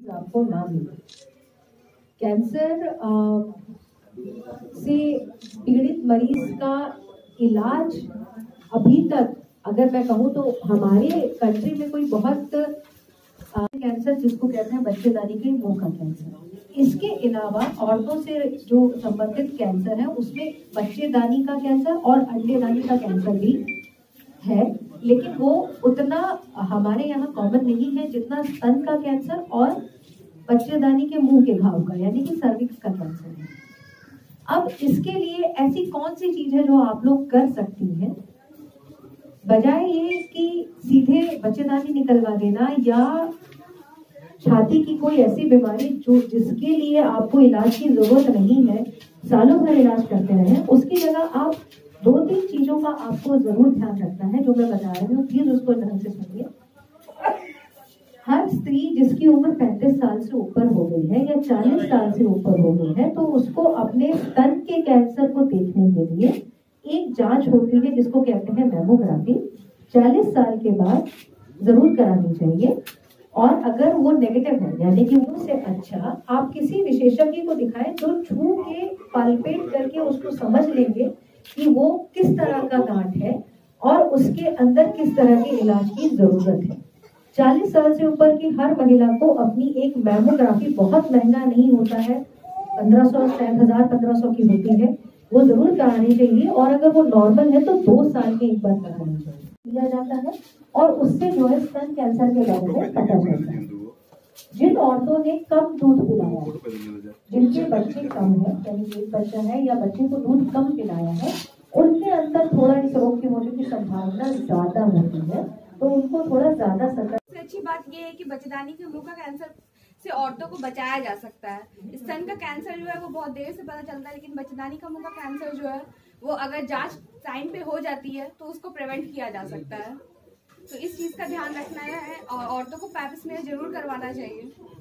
आपको ना मिले कैंसर से पीड़ित मरीज़ का इलाज अभी तक, अगर मैं कहूँ तो हमारे कंट्री में कोई बहुत कैंसर जिसको कहते हैं बच्चेदानी के मुँह का कैंसर इसके अलावा औरतों से जो संबंधित कैंसर है, उसमें बच्चेदानी का कैंसर और अंडेदानी का कैंसर भी है। लेकिन वो उतना हमारे यहाँ कॉमन नहीं है जितना स्तन का कैंसर और बच्चेदानी के मुँह के घाव का, यानी कि सर्विक्स का कैंसर है। अब इसके लिए ऐसी कौन सी चीज़ है जो आप लोग कर सकती हैं? बजाय ये कि सीधे बच्चेदानी निकलवा देना या छाती की कोई ऐसी बीमारी जो जिसके लिए आपको इलाज की ज़रूरत नहीं है, सालों भर इलाज करते रहे, उसकी जगह आप दो तीन चीज़ों का आपको ज़रूर ध्यान रखना है, जो मैं बता रही हूँ। प्लीज़ उसको ध्यान से सुनिए। हर स्त्री जिसकी उम्र 35 साल से ऊपर हो गई है या 40 साल से ऊपर हो गई है तो उसको अपने स्तन के कैंसर को देखने के लिए एक जाँच होती है, जिसको कहते हैं मेमोग्राफी। 40 साल के बाद ज़रूर करानी चाहिए। और अगर वो नेगेटिव है, यानी कि उससे अच्छा आप किसी विशेषज्ञ को दिखाएँ जो छू के पालपेट करके उसको समझ लेंगे कि वो किस तरह का गांठ है और उसके अंदर किस तरह के इलाज की ज़रूरत है। 40 साल से ऊपर की हर महिला को अपनी एक मैमोग्राफी बहुत महँगा नहीं होता है। 1500 शायद हज़ार 1500 की होती है। वो ज़रूर करानी चाहिए और अगर वो नॉर्मल है तो दो साल के एक बार करानी चाहिए। किया जाता है और उससे जो है स्तन कैंसर के बारे में पता चलता है। जिन औरतों ने कम दूध पिलाया है जिनके बच्चे कम है यानी एक बच्चा है या बच्चे को दूध कम पिलाया है उनके अंदर थोड़ा इस रोग के होने की संभावना ज़्यादा होती है तो उनको थोड़ा ज़्यादा सतर्क अच्छी बात यह है कि बच्चेदानी के मुँह का कैंसर से औरतों को बचाया जा सकता है। स्तन का कैंसर जो है वो बहुत देर से पता चलता है लेकिन बच्चेदानी का मुँह का कैंसर जो है वो अगर जाँच टाइम पे हो जाती है तो उसको प्रिवेंट किया जा सकता है। तो इस चीज़ का ध्यान रखना है और औरतों को पैप में ज़रूर करवाना चाहिए।